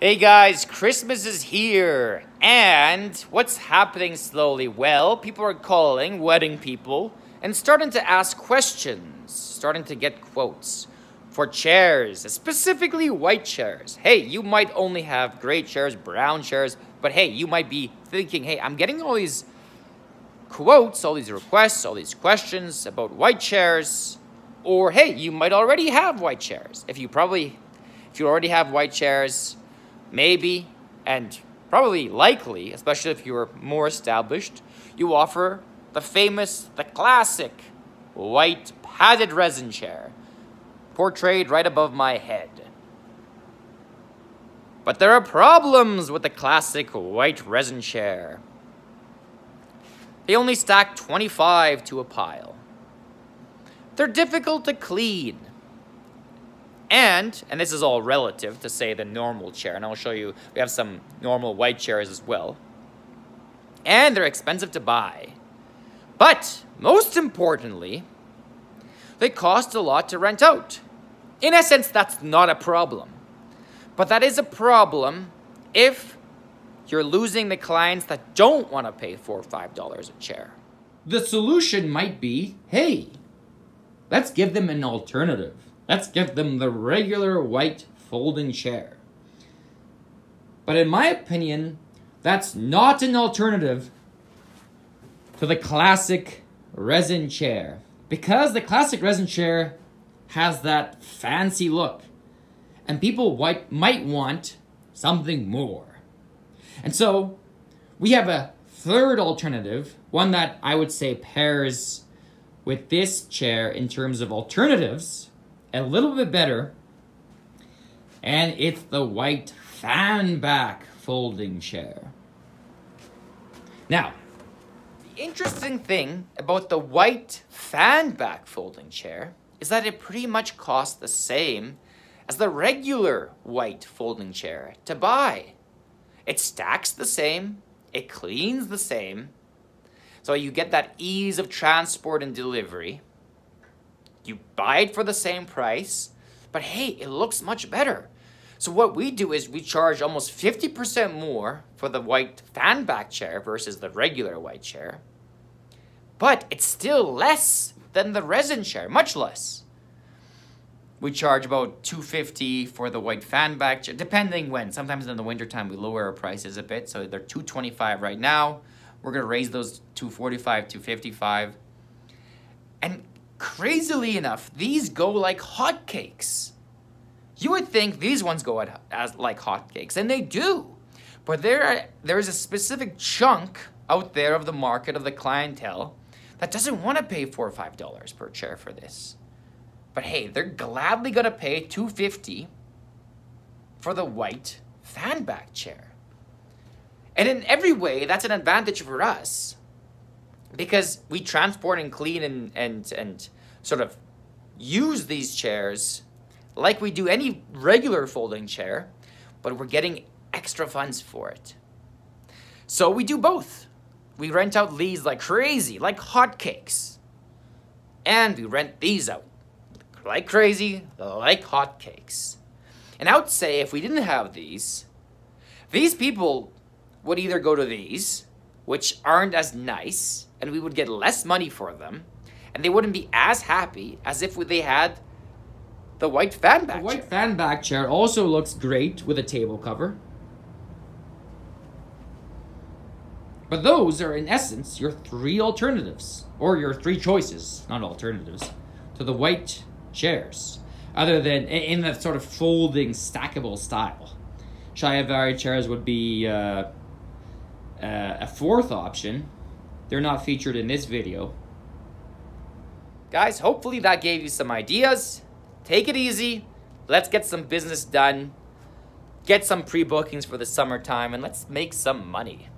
Hey guys, Christmas is here. And what's happening slowly? Well, people are calling, wedding people, and starting to ask questions, starting to get quotes for chairs, specifically white chairs. Hey, you might only have gray chairs, brown chairs, but hey, you might be thinking, hey, I'm getting all these quotes, all these requests, all these questions about white chairs. Or hey, you might already have white chairs. If you probably, if you already have white chairs, maybe, and probably likely, especially if you're more established, you offer the famous, the classic white padded resin chair, portrayed right above my head. But there are problems with the classic white resin chair. They only stack 25 to a pile. They're difficult to clean. And, and this is all relative to say the normal chair, and I'll show you, we have some normal white chairs as well. And they're expensive to buy. But, most importantly, they cost a lot to rent out. In essence, that's not a problem. But that is a problem if you're losing the clients that don't want to pay four or five dollars a chair. The solution might be, hey, let's give them an alternative. Let's give them the regular white folding chair. But in my opinion, that's not an alternative to the classic resin chair. Because the classic resin chair has that fancy look. And people might want something more. And so, we have a third alternative, one that I would say pairs with this chair in terms of alternatives, a little bit better. And it's the white fan back folding chair. Now, the interesting thing about the white fan back folding chair is that it pretty much costs the same as the regular white folding chair to buy. It stacks the same, it cleans the same, so you get that ease of transport and delivery. You buy it for the same price, but hey, it looks much better. So what we do is we charge almost 50% more for the white fan back chair versus the regular white chair. But it's still less than the resin chair, much less. We charge about 250 for the white fan back chair, depending when. Sometimes in the wintertime we lower our prices a bit, so they're 225 right now. We're gonna raise those 245, 255. And crazily enough, these go like hotcakes. You would think these ones go as like hotcakes, and they do. But there, are, there is a specific chunk out there of the market of the clientele that doesn't want to pay four or five dollars per chair for this. But hey, they're gladly gonna pay 250 for the white fan back chair. And in every way, that's an advantage for us because we transport and clean and, and, and sort of use these chairs like we do any regular folding chair, but we're getting extra funds for it. So we do both. We rent out these like crazy, like hotcakes. And we rent these out like crazy, like hotcakes. And I would say if we didn't have these, these people would either go to these, which aren't as nice, and we would get less money for them, and they wouldn't be as happy as if they had the white fan back The white chair. fan back chair also looks great with a table cover. But those are, in essence, your three alternatives, or your three choices, not alternatives, to the white chairs, other than in the sort of folding, stackable style. Chiavari chairs would be uh, uh, a fourth option. They're not featured in this video, Guys, hopefully that gave you some ideas. Take it easy. Let's get some business done. Get some pre-bookings for the summertime and let's make some money.